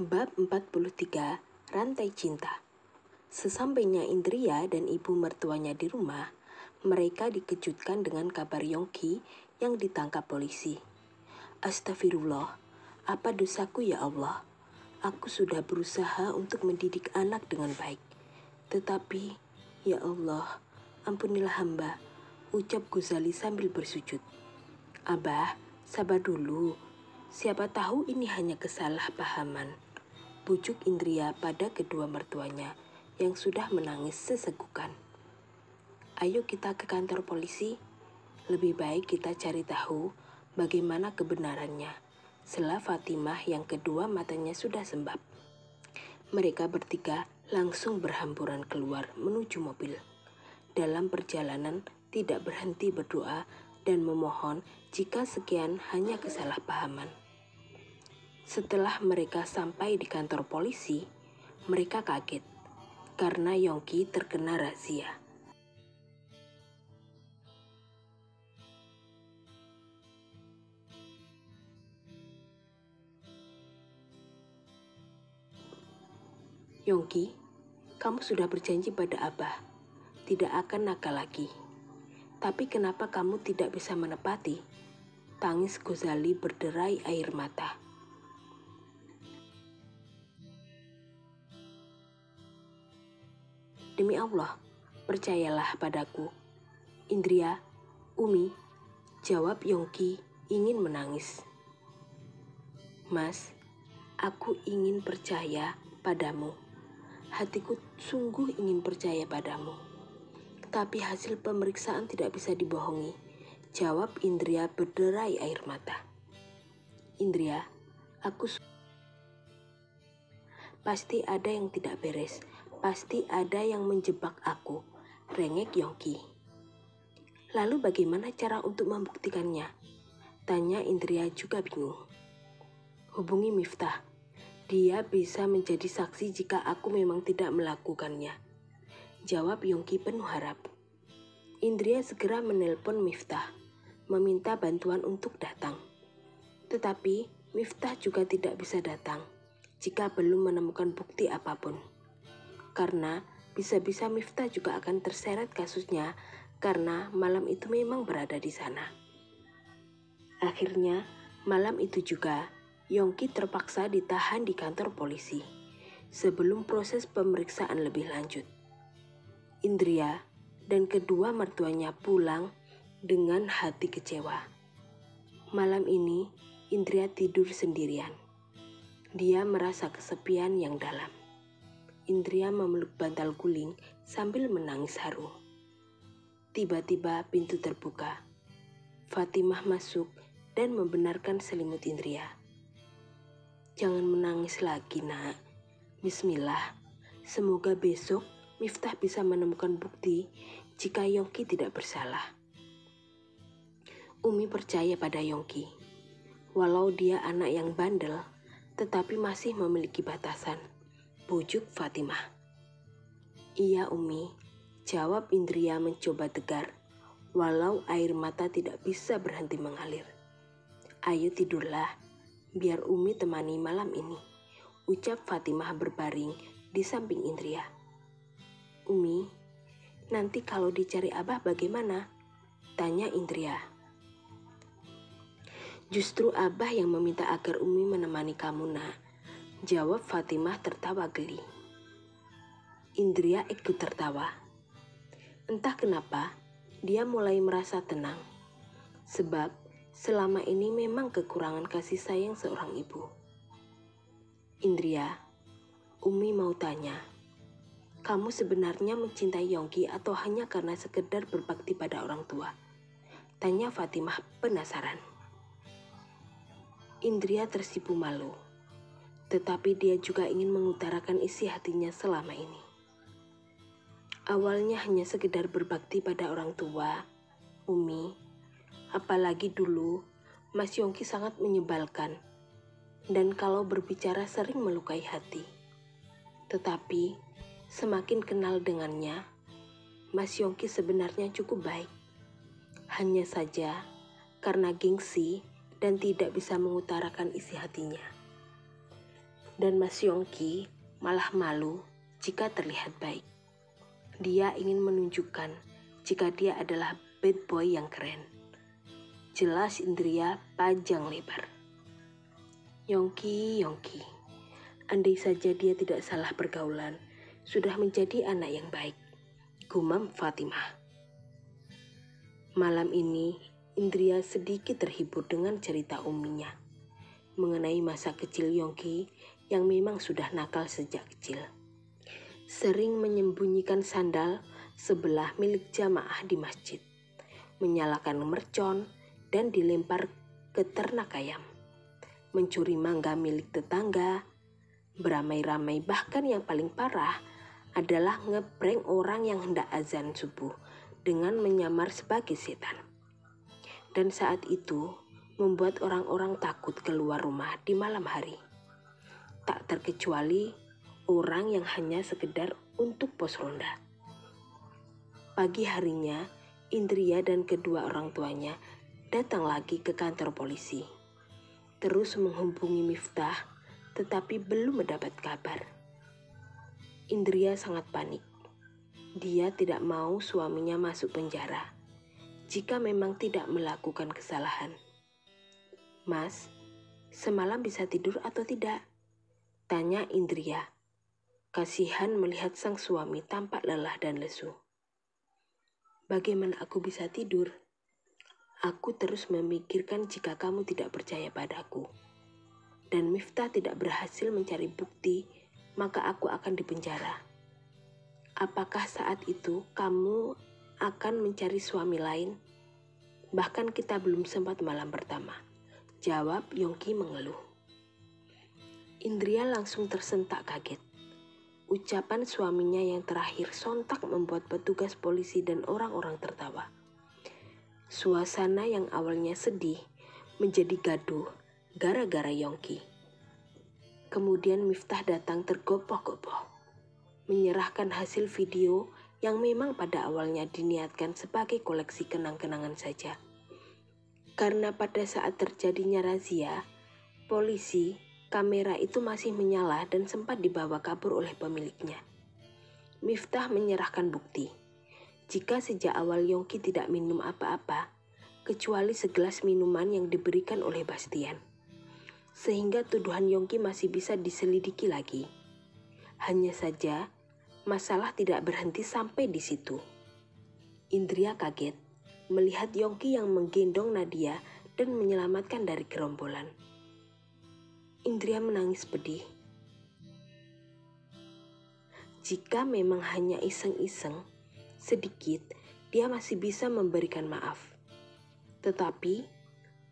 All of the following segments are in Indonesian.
Bab 43 Rantai Cinta Sesampainya Indria dan ibu mertuanya di rumah, mereka dikejutkan dengan kabar Yongki yang ditangkap polisi. Astagfirullah, apa dosaku ya Allah? Aku sudah berusaha untuk mendidik anak dengan baik. Tetapi, ya Allah, ampunilah hamba, ucap Guzali sambil bersujud. Abah, sabar dulu, Siapa tahu ini hanya kesalahpahaman. Bujuk Indria pada kedua mertuanya yang sudah menangis sesegukan. Ayo kita ke kantor polisi. Lebih baik kita cari tahu bagaimana kebenarannya. Setelah Fatimah yang kedua matanya sudah sembab. Mereka bertiga langsung berhamburan keluar menuju mobil. Dalam perjalanan tidak berhenti berdoa dan memohon jika sekian hanya kesalahpahaman. Setelah mereka sampai di kantor polisi, mereka kaget karena Yongki terkena razia. Yongki, kamu sudah berjanji pada Abah, tidak akan nakal lagi. Tapi kenapa kamu tidak bisa menepati? Tangis Gozali berderai air mata. Demi Allah, percayalah padaku. Indria, Umi, jawab Yongki ingin menangis. Mas, aku ingin percaya padamu. Hatiku sungguh ingin percaya padamu. Tapi hasil pemeriksaan tidak bisa dibohongi. Jawab Indria berderai air mata. Indria, aku pasti ada yang tidak beres Pasti ada yang menjebak aku, rengek Yongki. Lalu bagaimana cara untuk membuktikannya? Tanya Indria juga bingung. Hubungi Miftah. Dia bisa menjadi saksi jika aku memang tidak melakukannya. Jawab Yongki penuh harap. Indria segera menelpon Miftah, meminta bantuan untuk datang. Tetapi Miftah juga tidak bisa datang jika belum menemukan bukti apa pun karena bisa-bisa Miftah juga akan terseret kasusnya karena malam itu memang berada di sana. Akhirnya, malam itu juga Yongki terpaksa ditahan di kantor polisi sebelum proses pemeriksaan lebih lanjut. Indria dan kedua mertuanya pulang dengan hati kecewa. Malam ini, Indria tidur sendirian. Dia merasa kesepian yang dalam. Indria memeluk bantal guling sambil menangis haru. Tiba-tiba pintu terbuka. Fatimah masuk dan membenarkan selimut Indria. Jangan menangis lagi, nak. Bismillah. Semoga besok Miftah bisa menemukan bukti jika Yongki tidak bersalah. Umi percaya pada Yongki. Walau dia anak yang bandel, tetapi masih memiliki batasan. Bujuk Fatimah. Iya Umi, jawab Indria mencoba tegar, walau air mata tidak bisa berhenti mengalir. Ayo tidurlah, biar Umi temani malam ini, ucap Fatimah berbaring di samping Indria. Umi, nanti kalau dicari Abah bagaimana? Tanya Indria. Justru Abah yang meminta agar Umi menemani kamu nak Jawab Fatimah tertawa geli. Indria ikut tertawa. Entah kenapa, dia mulai merasa tenang. Sebab selama ini memang kekurangan kasih sayang seorang ibu. Indria, Umi mau tanya, kamu sebenarnya mencintai Yongki atau hanya karena sekedar berbakti pada orang tua? Tanya Fatimah penasaran. Indria tersipu malu tetapi dia juga ingin mengutarakan isi hatinya selama ini. Awalnya hanya sekedar berbakti pada orang tua, Umi, apalagi dulu Mas Yongki sangat menyebalkan dan kalau berbicara sering melukai hati. Tetapi semakin kenal dengannya, Mas Yongki sebenarnya cukup baik. Hanya saja karena gengsi dan tidak bisa mengutarakan isi hatinya. Dan Mas Yongki malah malu jika terlihat baik. Dia ingin menunjukkan jika dia adalah bad boy yang keren. Jelas Indria panjang lebar. Yongki, Yongki. Andai saja dia tidak salah pergaulan, sudah menjadi anak yang baik. Gumam Fatimah. Malam ini, Indria sedikit terhibur dengan cerita uminya mengenai masa kecil Yongki yang memang sudah nakal sejak kecil. Sering menyembunyikan sandal sebelah milik jamaah di masjid, menyalakan mercon, dan dilempar ke ternak ayam, mencuri mangga milik tetangga, beramai-ramai bahkan yang paling parah adalah ngeprank orang yang hendak azan subuh dengan menyamar sebagai setan. Dan saat itu membuat orang-orang takut keluar rumah di malam hari. Tak terkecuali orang yang hanya sekedar untuk pos ronda. Pagi harinya, Indria dan kedua orang tuanya datang lagi ke kantor polisi. Terus menghubungi Miftah, tetapi belum mendapat kabar. Indria sangat panik dia tidak mau suaminya masuk penjara jika memang tidak melakukan kesalahan. Mas, semalam bisa tidur atau tidak? Tanya Indria. Kasihan melihat sang suami tampak lelah dan lesu. Bagaimana aku bisa tidur? Aku terus memikirkan jika kamu tidak percaya padaku. Dan Miftah tidak berhasil mencari bukti, maka aku akan dipenjara apakah saat itu kamu akan mencari suami lain? Bahkan kita belum sempat malam pertama. Jawab Yongki mengeluh. Indria langsung tersentak kaget. Ucapan suaminya yang terakhir sontak membuat petugas polisi dan orang-orang tertawa. Suasana yang awalnya sedih menjadi gaduh gara-gara Yongki. Kemudian Miftah datang tergopoh-gopoh menyerahkan hasil video yang memang pada awalnya diniatkan sebagai koleksi kenang-kenangan saja. Karena pada saat terjadinya razia, polisi, kamera itu masih menyala dan sempat dibawa kabur oleh pemiliknya. Miftah menyerahkan bukti. Jika sejak awal Yongki tidak minum apa-apa, kecuali segelas minuman yang diberikan oleh Bastian. Sehingga tuduhan Yongki masih bisa diselidiki lagi. Hanya saja, masalah tidak berhenti sampai di situ. Indria kaget melihat Yongki yang menggendong Nadia dan menyelamatkan dari gerombolan. Indria menangis pedih. Jika memang hanya iseng-iseng, sedikit dia masih bisa memberikan maaf. Tetapi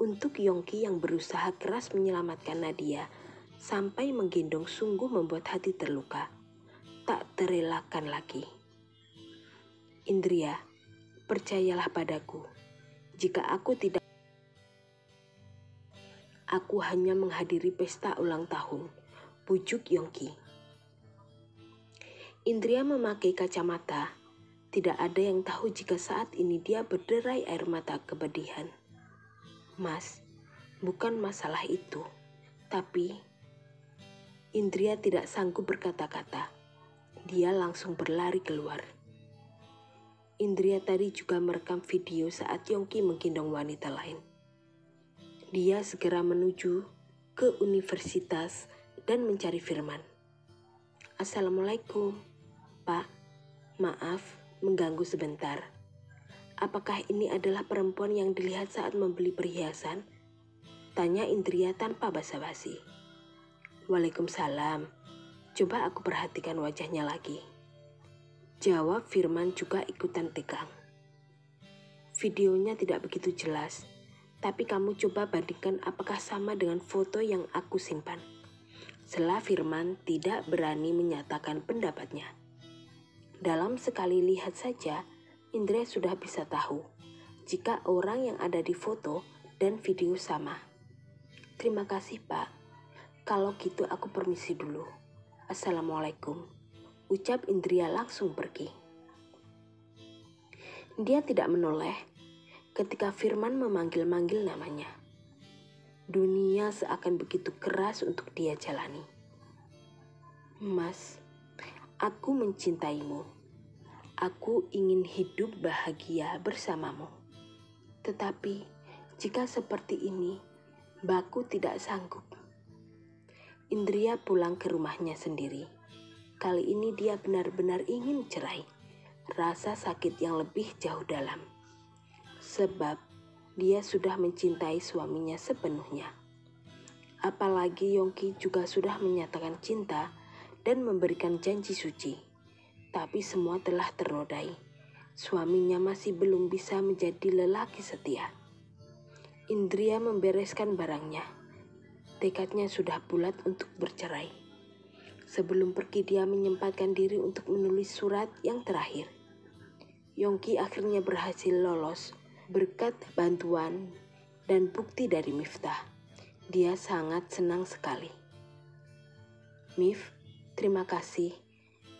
untuk Yongki yang berusaha keras menyelamatkan Nadia sampai menggendong sungguh membuat hati terluka tak terelakkan lagi. Indria, percayalah padaku. Jika aku tidak Aku hanya menghadiri pesta ulang tahun, pujuk Yongki. Indria memakai kacamata. Tidak ada yang tahu jika saat ini dia berderai air mata kepedihan. Mas, bukan masalah itu. Tapi, Indria tidak sanggup berkata-kata. Dia langsung berlari keluar. Indria tadi juga merekam video saat Yongki menggendong wanita lain. Dia segera menuju ke universitas dan mencari Firman. Assalamualaikum, Pak. Maaf mengganggu sebentar. Apakah ini adalah perempuan yang dilihat saat membeli perhiasan? Tanya Indria tanpa basa-basi. Waalaikumsalam. Coba aku perhatikan wajahnya lagi. Jawab Firman juga ikutan tegang. Videonya tidak begitu jelas, tapi kamu coba bandingkan apakah sama dengan foto yang aku simpan. Setelah Firman tidak berani menyatakan pendapatnya. Dalam sekali lihat saja, Indra sudah bisa tahu jika orang yang ada di foto dan video sama. Terima kasih, Pak. Kalau gitu aku permisi dulu. Assalamualaikum, ucap Indria langsung pergi. Dia tidak menoleh ketika Firman memanggil-manggil namanya. Dunia seakan begitu keras untuk dia jalani. Mas, aku mencintaimu. Aku ingin hidup bahagia bersamamu. Tetapi jika seperti ini, baku tidak sanggup. Indria pulang ke rumahnya sendiri. Kali ini dia benar-benar ingin cerai. Rasa sakit yang lebih jauh dalam. Sebab dia sudah mencintai suaminya sepenuhnya. Apalagi Yongki juga sudah menyatakan cinta dan memberikan janji suci. Tapi semua telah ternodai. Suaminya masih belum bisa menjadi lelaki setia. Indria membereskan barangnya. Tekadnya sudah bulat untuk bercerai. Sebelum pergi dia menyempatkan diri untuk menulis surat yang terakhir. Yongki akhirnya berhasil lolos berkat bantuan dan bukti dari Miftah. Dia sangat senang sekali. Mif, terima kasih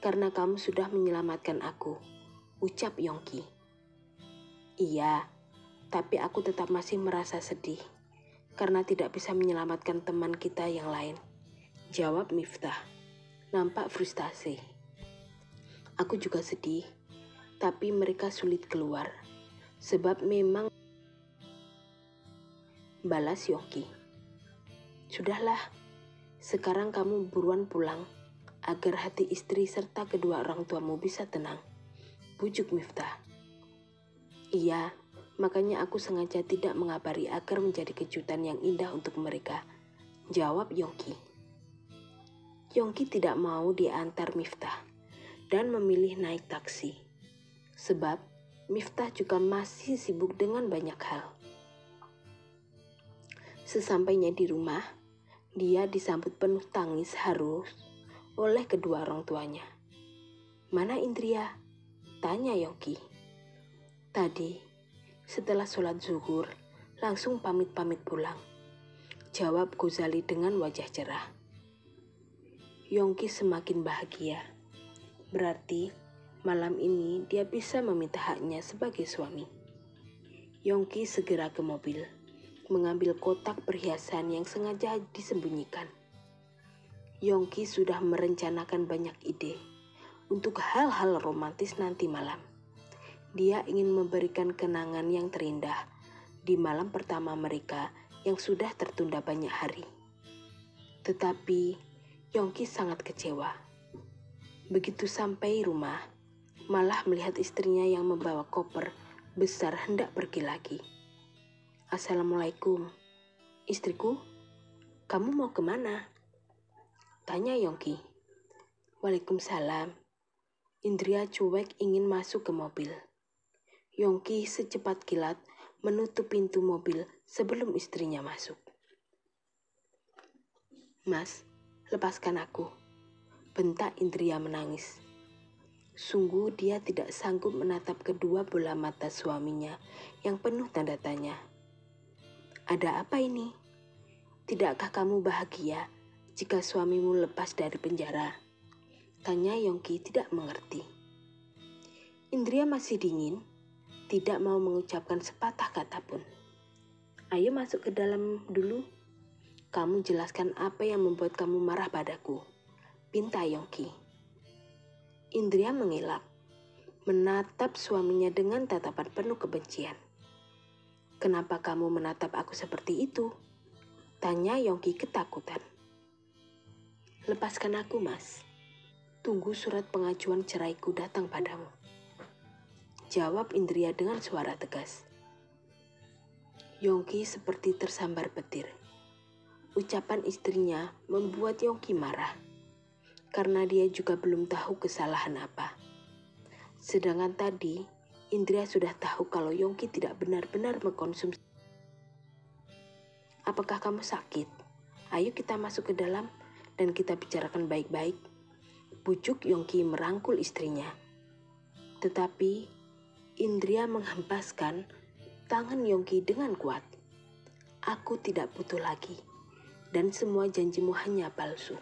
karena kamu sudah menyelamatkan aku, ucap Yongki. Iya, tapi aku tetap masih merasa sedih karena tidak bisa menyelamatkan teman kita yang lain. Jawab Miftah, nampak frustasi. Aku juga sedih, tapi mereka sulit keluar, sebab memang balas Yoki. Sudahlah, sekarang kamu buruan pulang agar hati istri serta kedua orang tuamu bisa tenang. Bujuk Miftah. Iya, Makanya aku sengaja tidak mengabari agar menjadi kejutan yang indah untuk mereka. Jawab Yongki. Yongki tidak mau diantar Miftah dan memilih naik taksi. Sebab Miftah juga masih sibuk dengan banyak hal. Sesampainya di rumah, dia disambut penuh tangis harus oleh kedua orang tuanya. Mana Indria? Tanya Yongki. Tadi setelah sholat zuhur, langsung pamit-pamit pulang. Jawab Gozali dengan wajah cerah. Yongki semakin bahagia. Berarti malam ini dia bisa meminta haknya sebagai suami. Yongki segera ke mobil, mengambil kotak perhiasan yang sengaja disembunyikan. Yongki sudah merencanakan banyak ide untuk hal-hal romantis nanti malam. Dia ingin memberikan kenangan yang terindah di malam pertama mereka yang sudah tertunda banyak hari. Tetapi Yongki sangat kecewa. Begitu sampai rumah, malah melihat istrinya yang membawa koper besar hendak pergi lagi. Assalamualaikum, istriku, kamu mau ke mana? Tanya Yongki. Waalaikumsalam. Indria cuek ingin masuk ke mobil. Yongki secepat kilat menutup pintu mobil sebelum istrinya masuk. Mas, lepaskan aku. Bentak Indria menangis. Sungguh dia tidak sanggup menatap kedua bola mata suaminya yang penuh tanda tanya. Ada apa ini? Tidakkah kamu bahagia jika suamimu lepas dari penjara? Tanya Yongki tidak mengerti. Indria masih dingin tidak mau mengucapkan sepatah kata pun. Ayo masuk ke dalam dulu. Kamu jelaskan apa yang membuat kamu marah padaku. Pinta Yongki. Indria mengelak, menatap suaminya dengan tatapan penuh kebencian. Kenapa kamu menatap aku seperti itu? Tanya Yongki ketakutan. Lepaskan aku, Mas. Tunggu surat pengajuan ceraiku datang padamu. Jawab Indria dengan suara tegas. Yongki seperti tersambar petir. Ucapan istrinya membuat Yongki marah. Karena dia juga belum tahu kesalahan apa. Sedangkan tadi, Indria sudah tahu kalau Yongki tidak benar-benar mengkonsumsi. Apakah kamu sakit? Ayo kita masuk ke dalam dan kita bicarakan baik-baik. Bujuk Yongki merangkul istrinya. Tetapi Indria menghempaskan tangan Yongki dengan kuat. Aku tidak butuh lagi, dan semua janjimu hanya palsu.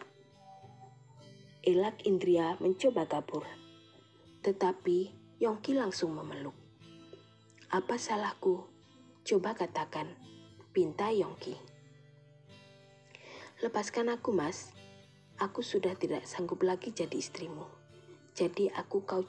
Elak Indria mencoba kabur, tetapi Yongki langsung memeluk. Apa salahku? Coba katakan, pinta Yongki. Lepaskan aku, Mas. Aku sudah tidak sanggup lagi jadi istrimu. Jadi aku kau